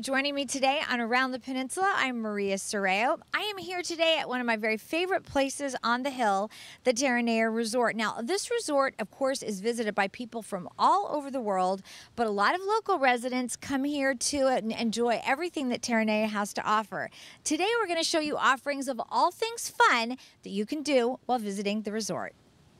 joining me today on Around the Peninsula. I'm Maria Soreo. I am here today at one of my very favorite places on the hill, the Terranea Resort. Now, this resort, of course, is visited by people from all over the world, but a lot of local residents come here to enjoy everything that Terranea has to offer. Today, we're going to show you offerings of all things fun that you can do while visiting the resort.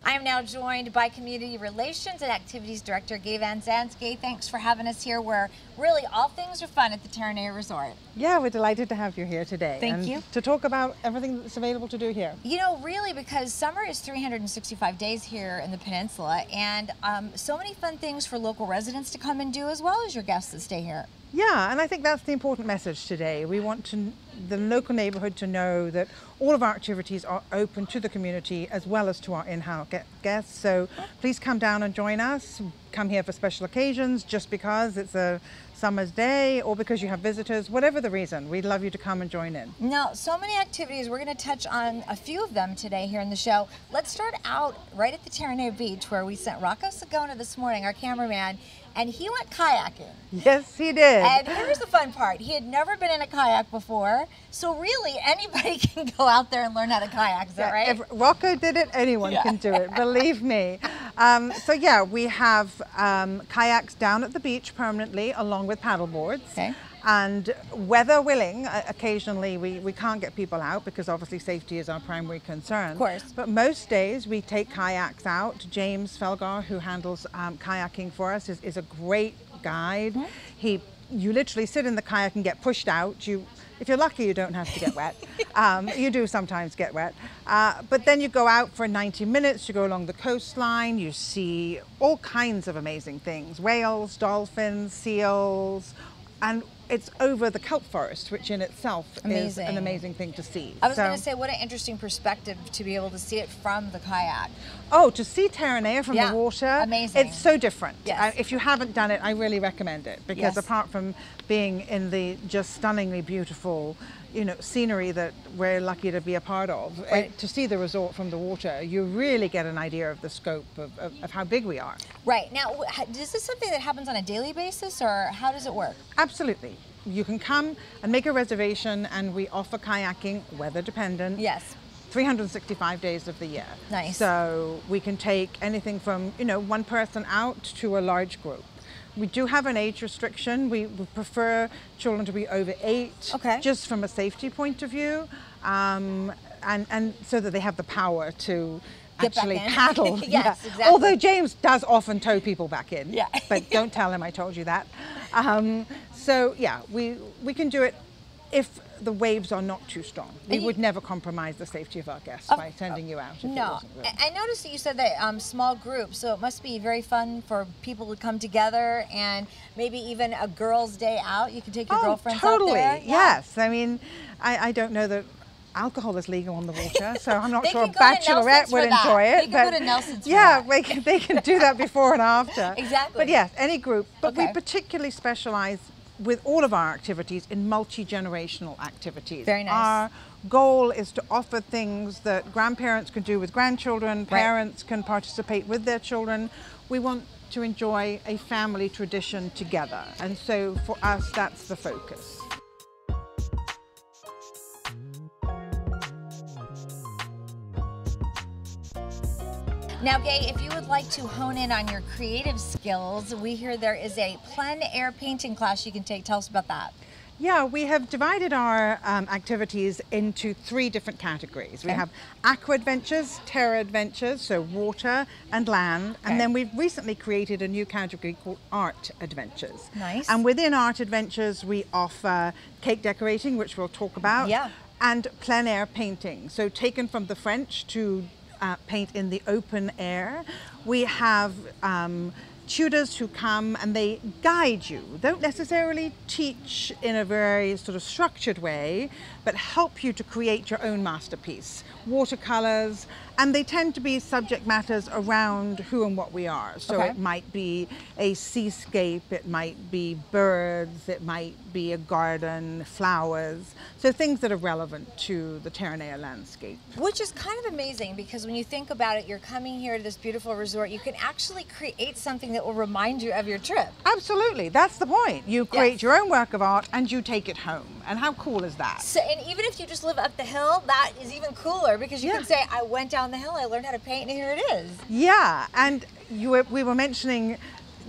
I am now joined by Community Relations and Activities Director Gay Van Zandt. thanks for having us here where really all things are fun at the Terranea Resort. Yeah, we're delighted to have you here today. Thank you. To talk about everything that's available to do here. You know, really, because summer is 365 days here in the peninsula and um, so many fun things for local residents to come and do as well as your guests that stay here. Yeah, and I think that's the important message today. We want to, the local neighbourhood to know that all of our activities are open to the community as well as to our in-house guests. So please come down and join us. Come here for special occasions just because it's a summer's day or because you have visitors, whatever the reason, we'd love you to come and join in. Now, so many activities. We're going to touch on a few of them today here in the show. Let's start out right at the Terranea Beach where we sent Rocco Sagona this morning, our cameraman, and he went kayaking. Yes, he did. And here's the fun part. He had never been in a kayak before, so really anybody can go out there and learn how to kayak, is that right? If Rocco did it, anyone yeah. can do it, believe me. Um, so yeah, we have um, kayaks down at the beach permanently along with paddle boards. Okay. And weather willing, occasionally we, we can't get people out because obviously safety is our primary concern. Of course. But most days we take kayaks out. James Felgar, who handles um, kayaking for us, is, is a great guide. Mm -hmm. He, you literally sit in the kayak and get pushed out. You, if you're lucky, you don't have to get wet. Um, you do sometimes get wet. Uh, but then you go out for 90 minutes, you go along the coastline, you see all kinds of amazing things. Whales, dolphins, seals, and it's over the kelp forest, which in itself amazing. is an amazing thing to see. I was so, going to say, what an interesting perspective to be able to see it from the kayak. Oh, to see Terranea from yeah, the water, amazing. It's so different. Yes. Uh, if you haven't done it, I really recommend it because yes. apart from being in the just stunningly beautiful you know, scenery that we're lucky to be a part of. Uh, right. to see the resort from the water, you really get an idea of the scope of, of, of, how big we are. Right. Now, is this something that happens on a daily basis or how does it work? Absolutely. You can come and make a reservation and we offer kayaking, weather dependent. Yes. 365 days of the year. Nice. So we can take anything from, you know, one person out to a large group. We do have an age restriction. We, we prefer children to be over eight, okay. just from a safety point of view, um, and, and so that they have the power to Get actually paddle. yes, yeah. exactly. Although James does often tow people back in. Yeah. but don't tell him I told you that. Um, so yeah, we, we can do it if the waves are not too strong. We you, would never compromise the safety of our guests uh, by sending you out. no, I noticed that you said that um, small groups, so it must be very fun for people to come together and maybe even a girls' day out. You can take your oh, girlfriends totally. out there. Yes, I mean, I, I don't know that alcohol is legal on the water, so I'm not sure a bachelorette would enjoy it. They can but go to Nelson's yeah, they can, they can do that before and after. exactly. But yes, any group. But okay. we particularly specialize with all of our activities in multi-generational activities. Very nice. Our goal is to offer things that grandparents can do with grandchildren, parents right. can participate with their children. We want to enjoy a family tradition together. And so for us, that's the focus. Now, Gay, if you would like to hone in on your creative skills, we hear there is a plein air painting class you can take. Tell us about that. Yeah, we have divided our um, activities into three different categories. Okay. We have aqua adventures, terra adventures, so water and land, okay. and then we've recently created a new category called art adventures. Nice. And within art adventures, we offer cake decorating, which we'll talk about. Yeah. And plein air painting, so taken from the French to uh, paint in the open air. We have um, tutors who come and they guide you. Don't necessarily teach in a very sort of structured way, but help you to create your own masterpiece watercolors, and they tend to be subject matters around who and what we are. So Okay. it might be a seascape, it might be birds, it might be a garden, flowers. So things that are relevant to the Terranea landscape. Which is kind of amazing because when you think about it, you're coming here to this beautiful resort. You can actually create something that will remind you of your trip. Absolutely, that's the point. You create Yes. your own work of art and you take it home. And how cool is that? So, and even if you just live up the hill, that is even cooler because you Yeah. can say, I went down the hill, I learned how to paint, and here it is. Yeah, and you were, we were mentioning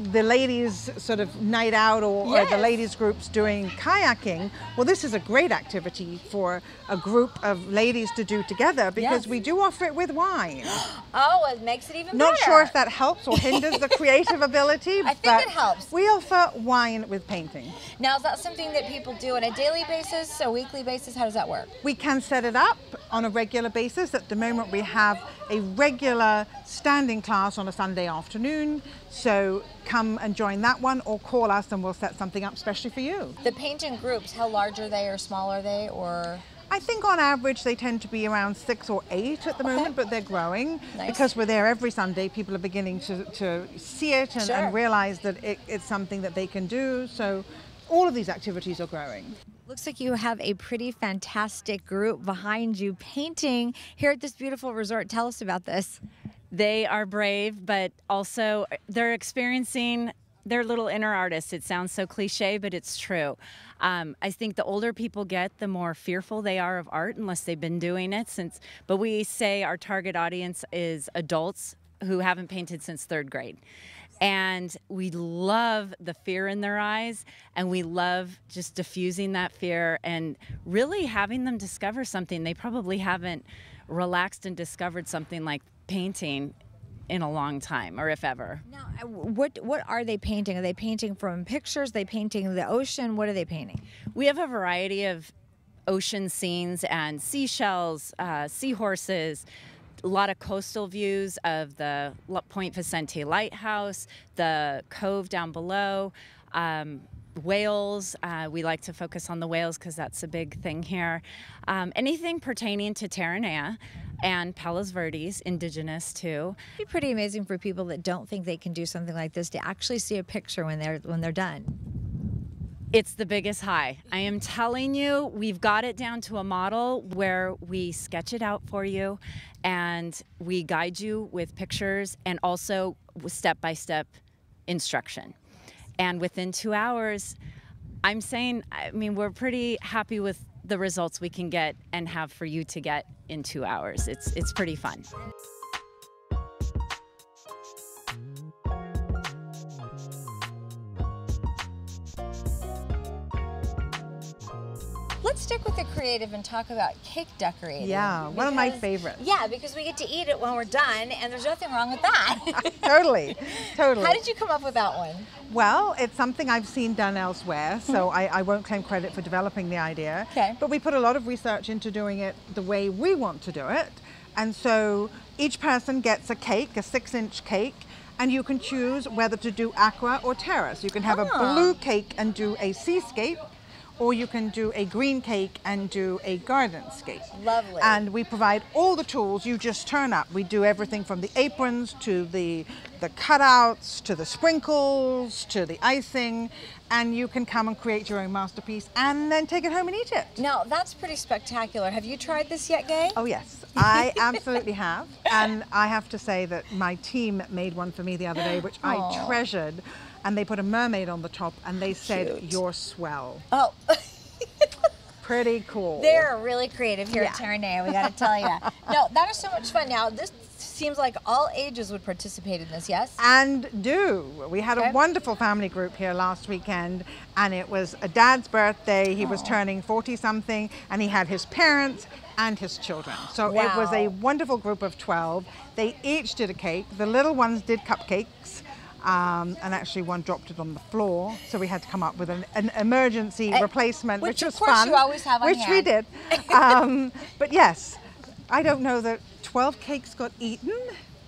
the ladies sort of night out or, or the ladies groups doing kayaking. Well, this is a great activity for a group of ladies to do together because Yes. we do offer it with wine. Oh, it makes it even Not better. sure if that helps or hinders the creative ability, I think but it helps. we offer wine with painting. Now, is that something that people do on a daily basis, a weekly basis? How does that work? We can set it up on a regular basis. At the moment, we have a regular standing class on a Sunday afternoon. So come and join that one or call us and we'll set something up especially for you. The painting groups, how large are they or small are they? Or I think on average they tend to be around six or eight at the moment, but they're growing Nice. because we're there every Sunday. People are beginning to, to see it and, Sure. and realize that it, it's something that they can do. So all of these activities are growing. Looks like you have a pretty fantastic group behind you painting here at this beautiful resort. Tell us about this. They are brave, but also they're experiencing their little inner artists. It sounds so cliche, but it's true. Um, I think the older people get, the more fearful they are of art, unless they've been doing it since. But we say our target audience is adults who haven't painted since third grade. And we love the fear in their eyes, and we love just diffusing that fear and really having them discover something they probably haven't relaxed and discovered something like painting in a long time, or if ever. Now, what what are they painting? Are they painting from pictures? Are they painting the ocean? What are they painting? We have a variety of ocean scenes and seashells, uh, seahorses, a lot of coastal views of the Point Vicente Lighthouse, the cove down below. Um, whales, uh, we like to focus on the whales because that's a big thing here. Um, anything pertaining to Terranea and Palos Verdes, indigenous too. It'd be pretty amazing for people that don't think they can do something like this to actually see a picture when they're when they're done. It's the biggest high. I am telling you, we've got it down to a model where we sketch it out for you and we guide you with pictures and also step by step instruction. And within two hours, I'm saying, I mean, we're pretty happy with the results we can get and have for you to get in two hours. It's, it's pretty fun. Let's stick with the creative and talk about cake decorating. Yeah, one of my because- favorites. Yeah, because we get to eat it when we're done, and there's nothing wrong with that. totally, totally. How did you come up with that one? Well, it's something I've seen done elsewhere, so I, I won't claim credit for developing the idea. Mm-hmm. Okay. But we put a lot of research into doing it the way we want to do it. And so each person gets a cake, a six inch cake, and you can choose whether to do aqua or terrace. You can have Ah. a blue cake and do a seascape, or you can do a green cake and do a gardenscape. Lovely. And we provide all the tools. You just turn up. We do everything from the aprons to the the cutouts to the sprinkles to the icing, and you can come and create your own masterpiece and then take it home and eat it. Now, that's pretty spectacular. Have you tried this yet, Gay? Oh yes, I absolutely have, and I have to say that my team made one for me the other day, which I treasured. And they put a mermaid on the top, and they said, Cute. "You're swell." Oh. Pretty cool. They're really creative here at Yeah. Terranea, we got to tell you. no, that is so much fun. Now, this seems like all ages would participate in this, yes? and do. We had Okay. a wonderful family group here last weekend, and it was a dad's birthday. He was oh. turning 40 something, and he had his parents and his children. So it was a wonderful group of 12. They each did a cake. The little ones did cupcakes. Um, and actually, one dropped it on the floor, so we had to come up with an, an emergency Eh, replacement, which which, of was course fun. you always have on which we did. Um, but yes, I don't know that 12 cakes got eaten.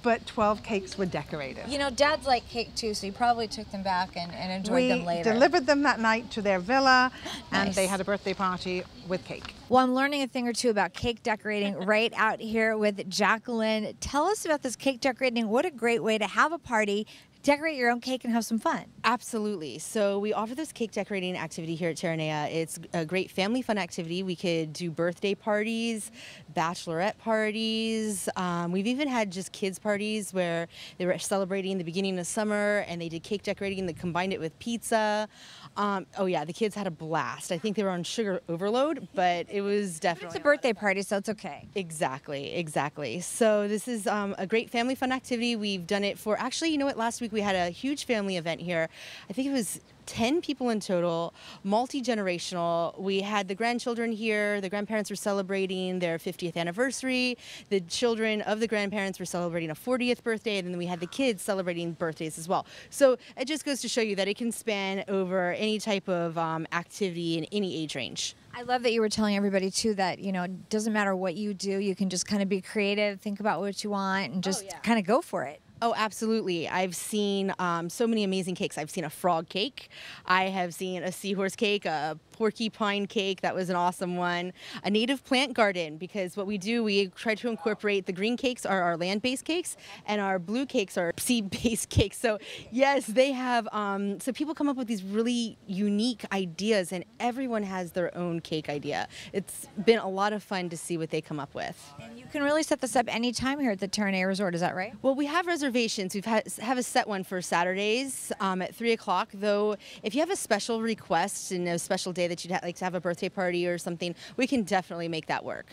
but 12 cakes were decorated. You know, Dad's like cake too, so he probably took them back and, and enjoyed we them later. We delivered them that night to their villa, and they had a birthday party with cake. Well, I'm learning a thing or two about cake decorating right out here with Jacqueline. Tell us about this cake decorating. What a great way to have a party, decorate your own cake, and have some fun. Absolutely. So we offer this cake decorating activity here at Terranea. It's a great family fun activity. We could do birthday parties, bachelorette parties. Um, we've even had just kids parties where they were celebrating the beginning of summer and they did cake decorating. They combined it with pizza. Um, oh yeah, the kids had a blast. I think they were on sugar overload, but it was definitely It's a birthday party, so it's okay. Exactly, exactly. So this is um, a great family fun activity. We've done it for actually, you know what? Last week we had a huge family event here. I think it was 10 people in total, multi generational. We had the grandchildren here. The grandparents were celebrating their 50th anniversary. The children of the grandparents were celebrating a 40th birthday, and then we had the kids celebrating birthdays as well. So it just goes to show you that it can span over any type of um, activity in any age range. I love that you were telling everybody too that you know it doesn't matter what you do, you can just kind of be creative, think about what you want, and just yeah. kind of go for it. Oh, absolutely. I've seen um, so many amazing cakes. I've seen a frog cake. I have seen a seahorse cake, a porcupine cake. That was an awesome one. A native plant garden, because what we do, we try to incorporate the green cakes are our land based cakes, and our blue cakes are seed based cakes. So, yes, they have, um, so people come up with these really unique ideas, and everyone has their own cake idea. It's been a lot of fun to see what they come up with. And you can really set this up anytime here at the Terranea Resort. Is that right? Well, we have reservations. We've had have a set one for Saturdays um, at three o'clock. Though, if you have a special request and a special day that you'd ha- like to have a birthday party or something, we can definitely make that work.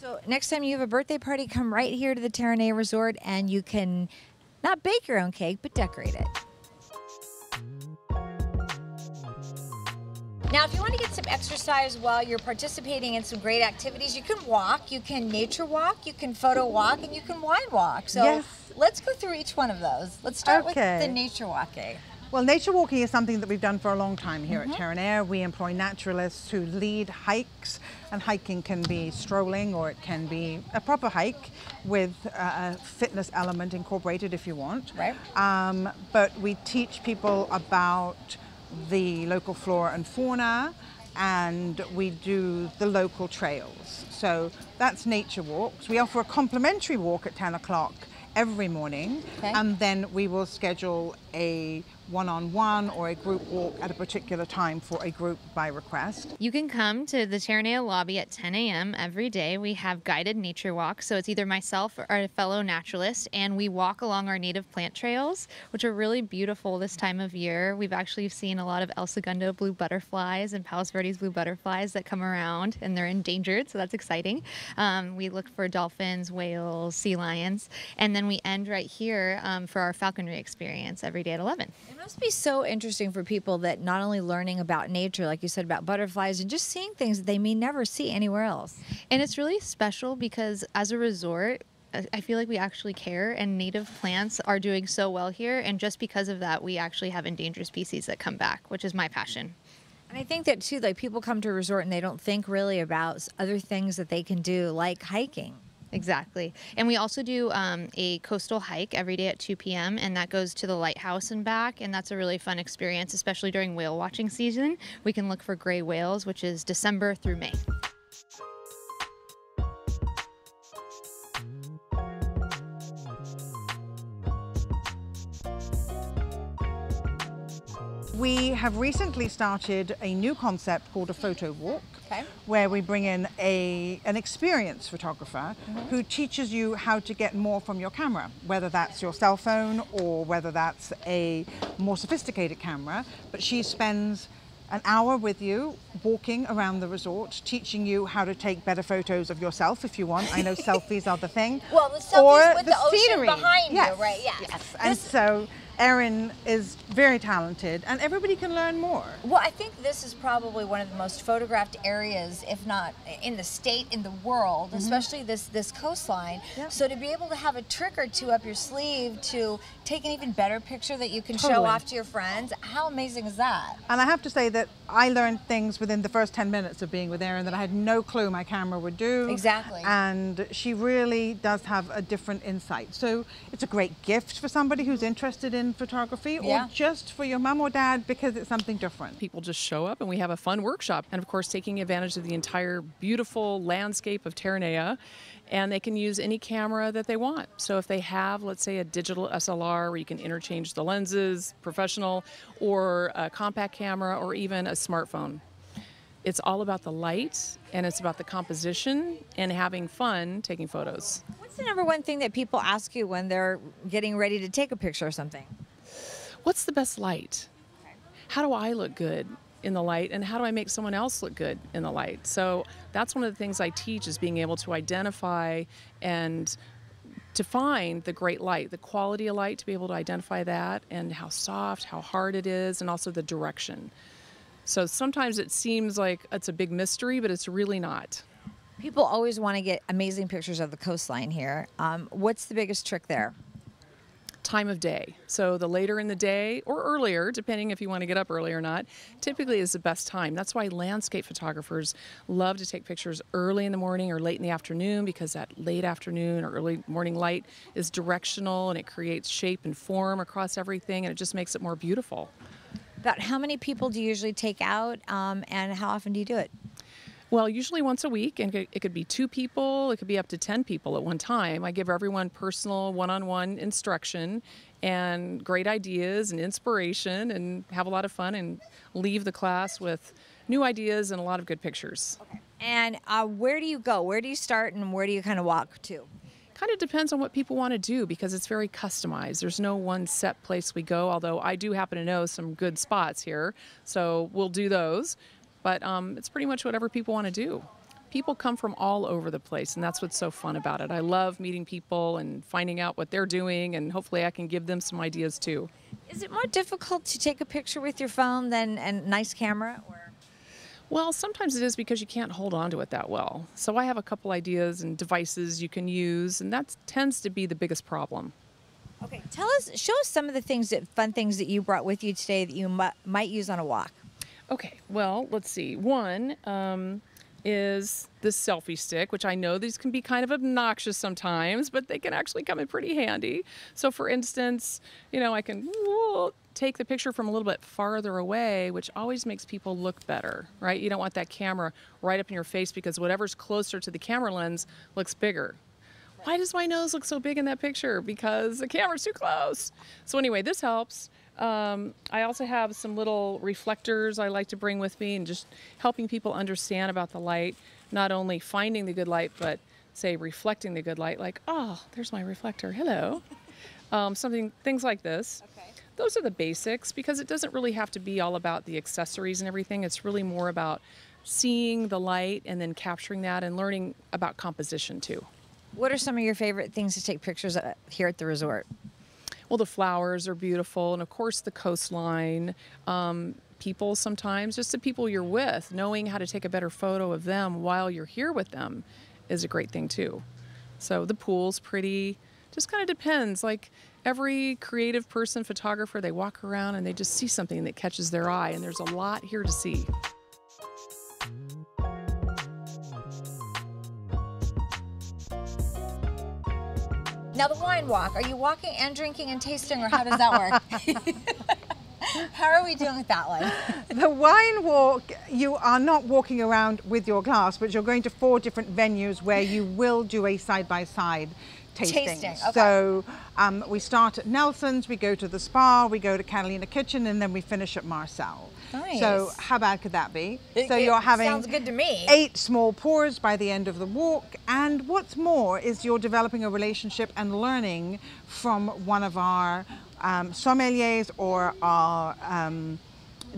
So next time you have a birthday party, come right here to the Terranea Resort, and you can not bake your own cake, but decorate it. Now, if you want to get some exercise while you're participating in some great activities, you can walk, you can nature walk, you can photo walk, and you can wine walk. So Yes. Let's go through each one of those. Let's start Okay. with the nature walking. Well, nature walking is something that we've done for a long time here Mm-hmm. at Terranea. We employ naturalists who lead hikes, and hiking can be strolling or it can be a proper hike with a fitness element incorporated if you want. Right. Um, but we teach people about the local flora and fauna, and we do the local trails. So that's nature walks. We offer a complimentary walk at 10 o'clock every morning, Okay. and then we will schedule a one-on-one or a group walk at a particular time for a group by request. You can come to the Terranea lobby at 10 a.m. every day. We have guided nature walks, so it's either myself or a fellow naturalist, and we walk along our native plant trails, which are really beautiful this time of year. We've actually seen a lot of El Segundo blue butterflies and Palos Verdes blue butterflies that come around, and they're endangered, so that's exciting. Um, we look for dolphins, whales, sea lions, and then we end right here um, for our falconry experience every day at 11. Must be so interesting for people that not only learning about nature, like you said, about butterflies, and just seeing things that they may never see anywhere else. And it's really special because as a resort, I I feel like we actually care, and native plants are doing so well here. And just because of that, we actually have endangered species that come back, which is my passion. And I think that too, like people come to a resort and they don't think really about other things that they can do, like hiking. Exactly. And we also do um, a coastal hike every day at 2 p.m., and that goes to the lighthouse and back. And that's a really fun experience, especially during whale watching season. We can look for gray whales, which is December through May. We have recently started a new concept called a photo walk, Okay. where we bring in a an experienced photographer mm-hmm. who teaches you how to get more from your camera, whether that's your cell phone or whether that's a more sophisticated camera. But she spends an hour with you walking around the resort, teaching you how to take better photos of yourself if you want. I know selfies are the thing. Well, the selfies Or with the ocean scenery. behind you, right, yeah. Yes. And This- so Erin is very talented, and everybody can learn more. Well, I think this is probably one of the most photographed areas, if not in the state, in the world, mm-hmm. especially this this coastline. Yep. So to be able to have a trick or two up your sleeve to take an even better picture that you can show off to your friends, how amazing is that? And I have to say that I learned things within the first 10 minutes of being with Erin that I had no clue my camera would do. Exactly. And she really does have a different insight. So it's a great gift for somebody who's interested in photography Yeah. or just for your mom or dad because it's something different. people just show up and we have a fun workshop. And of course, taking advantage of the entire beautiful landscape of Terranea. And they can use any camera that they want. So if they have, let's say, a digital SLR where you can interchange the lenses, professional, or a compact camera, or even a smartphone. It's all about the light and it's about the composition and having fun taking photos. What's the number one thing that people ask you when they're getting ready to take a picture or something? what's the best light? How do I look good in the light and how do I make someone else look good in the light? So that's one of the things I teach is being able to identify and to find the great light, the quality of light to be able to identify that and how soft, how hard it is and also the direction. So sometimes it seems like it's a big mystery, but it's really not. People always want to get amazing pictures of the coastline here. Um, what's the biggest trick there? time of day. So the later in the day or earlier, depending if you want to get up early or not, typically is the best time. That's why landscape photographers love to take pictures early in the morning or late in the afternoon because that late afternoon or early morning light is directional and it creates shape and form across everything and it just makes it more beautiful. About how many people do you usually take out, um, and how often do you do it? Well, usually once a week, and it could- be two people, it could be up to 10 people at one time. I give everyone personal one on one instruction and great ideas and inspiration, and have a lot of fun and leave the class with new ideas and a lot of good pictures. And uh, where do you go? Where do you start, and where do you kind of walk to? Kind of depends on what people want to do because it's very customized. There's no one set place we go, although I do happen to know some good spots here, so we'll do those. But um, it's pretty much whatever people want to do. People come from all over the place, and that's what's so fun about it. I love meeting people and finding out what they're doing, and hopefully, I can give them some ideas too. Is it more difficult to take a picture with your phone than a nice camera? Or Well, sometimes it is because you can't hold on to it that well. So I have a couple ideas and devices you can use, and that tends to be the biggest problem. okay, tell us, show us some of the things that fun things that you brought with you today that you mi- might use on a walk. Okay, well, let's see. One um, is the selfie stick, which I know these can be kind of obnoxious sometimes, but they can actually come in pretty handy. So, for instance, you know, I can take the picture from a little bit farther away, which always makes people look better, right? You don't want that camera right up in your face because whatever's closer to the camera lens looks bigger. Why does my nose look so big in that picture? Because the camera's too close. So, anyway, this helps. Um, I also have some little reflectors I like to bring with me and just helping people understand about the light, not only finding the good light, but say reflecting the good light, like, oh, there's my reflector, hello. Um, something, things like this. Okay. Those are the basics because it doesn't really have to be all about the accessories and everything. It's really more about seeing the light and then capturing that and learning about composition too. What are some of your favorite things to take pictures of here at the resort? Well, the flowers are beautiful, and of course, the coastline. Um, people sometimes, just the people you're with, knowing how to take a better photo of them while you're here with them is a great thing, too. So the pool's pretty, just kind of depends. Like every creative person, photographer, they walk around and they just see something that catches their eye, and there's a lot here to see. Now, the wine walk, are you walking and drinking and tasting, or how does that work? how are we doing with that one? The wine walk, you are not walking around with your glass, but you're going to four different venues where you will do a side by side tasting. Tasting, okay. So um, we start at Nelson's, we go to the spa, we go to Catalina Kitchen, and then we finish at Marcel. Nice. So how bad could that be? It- so it you're having sounds good to me. eight small pours by the end of the walk, and what's more is you're developing a relationship and learning from one of our um, sommeliers or our um,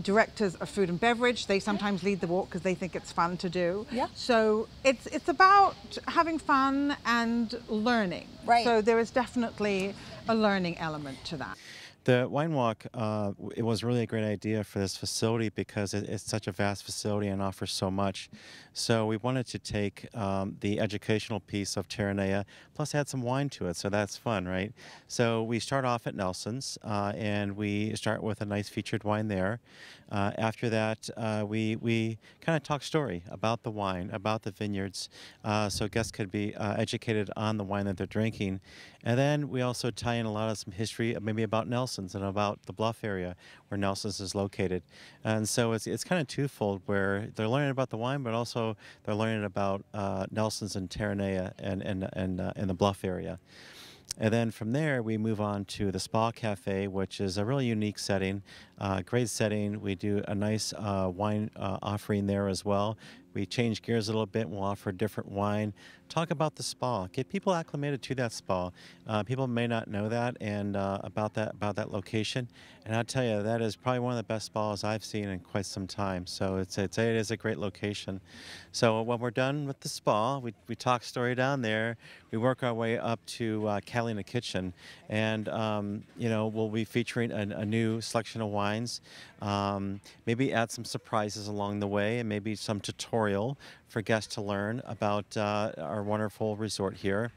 directors of food and beverage. They sometimes lead the walk because they think it's fun to do. Yeah. So it's it's about having fun and learning. Right. So there is definitely a learning element to that. The wine walk, uh, it was really a great idea for this facility because it, it's such a vast facility and offers so much. So we wanted to take um, the educational piece of Terranea, plus add some wine to it. So that's fun, right? So we start off at Nelson's, uh, and we start with a nice featured wine there. Uh, after that, uh, we we kind of talk story about the wine, about the vineyards, uh, so guests could be uh, educated on the wine that they're drinking. And then we also tie in a lot of some history, maybe about Nelson's and about the Bluff area where Nelson's is located. And so it's, it's kind of twofold where they're learning about the wine, but also they're learning about uh, Nelson's and Terranea and, and, and, uh, the Bluff area. And then from there, we move on to the Spa Cafe, which is a really unique setting, uh, great setting. We do a nice uh, wine uh, offering there as well. We change gears a little bit. We'll offer different wine. Talk about the spa. Get people acclimated to that spa. Uh, people may not know that and uh, about that about that location. And I'll tell you, that is probably one of the best spas I've seen in quite some time. So it's, it's it is a great location. So when we're done with the spa, we, we talk story down there. We work our way up to uh, Catalina Kitchen, and um, you know we'll be featuring a, a new selection of wines. Um, maybe add some surprises along the way, and maybe some tutorial for guests to learn about uh, our wonderful resort here.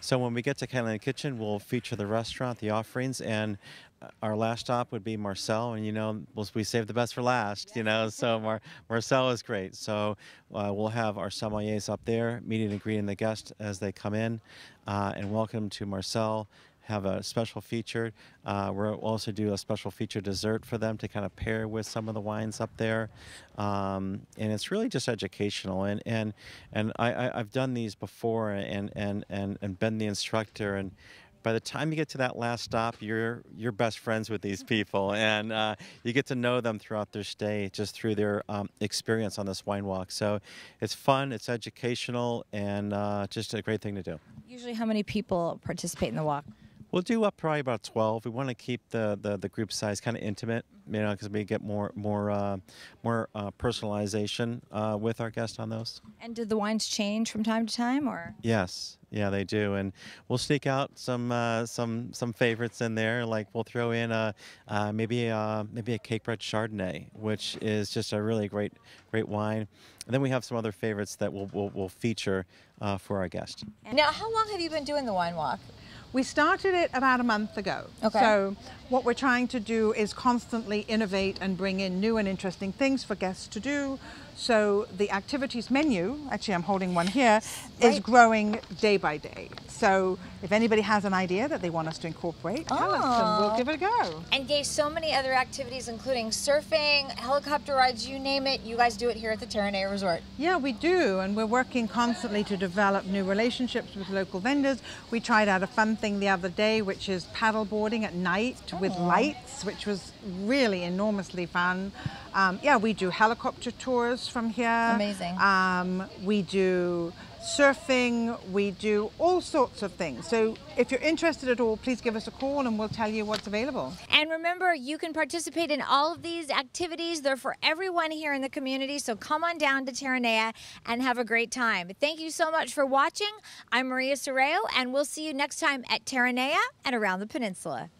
So when we get to Catalina Kitchen, we'll feature the restaurant, the offerings, and uh, our last stop would be Marcel, and you know we'll, we saved the best for last. You know, so Mar- Marcel is great. So uh, we'll have our sommeliers up there meeting and greeting the guests as they come in, uh, and welcome to Marcel. Have a special feature. Uh, we'll also do a special feature dessert for them to kind of pair with some of the wines up there, um, and it's really just educational. And and and I, I I've done these before, and and and and been the instructor and by the time you get to that last stop, you're you're best friends with these people, and uh, you get to know them throughout their stay, just through their um, experience on this wine walk. So it's fun, it's educational, and uh, just a great thing to do. Usually, how many people participate in the walk? We'll do up probably about 12. We want to keep the, the, the group size kind of intimate, you know, because we get more more uh, more uh, personalization uh, with our guests on those. And do the wines change from time to time, or? Yes, yeah, they do, and we'll sneak out some uh, some some favorites in there. Like we'll throw in a uh, maybe uh, maybe a Cakebread Chardonnay, which is just a really great great wine. And then we have some other favorites that we'll we'll, we'll feature uh, for our guests. Now, how long have you been doing the wine walk? We started it about a month ago. Okay. So what we're trying to do is constantly innovate and bring in new and interesting things for guests to do. So the activities menu, actually I'm holding one here, is Right. growing day by day. So if anybody has an idea that they want us to incorporate, tell us and we'll Oh. give it a go. And Gay so many other activities, including surfing, helicopter rides, you name it. You guys do it here at the Terranea Resort. Yeah, we do, and we're working constantly to develop new relationships with local vendors. We tried out a fun thing the other day, which is paddle boarding at night with lights, which was really enormously fun. Um, yeah, we do helicopter tours from here. Amazing. Um, we do surfing. We do all sorts of things. So if you're interested at all, please give us a call, and we'll tell you what's available. And remember, you can participate in all of these activities. They're for everyone here in the community. So come on down to Terranea and have a great time. Thank you so much for watching. I'm Maria Sorreo, and we'll see you next time at Terranea and around the peninsula.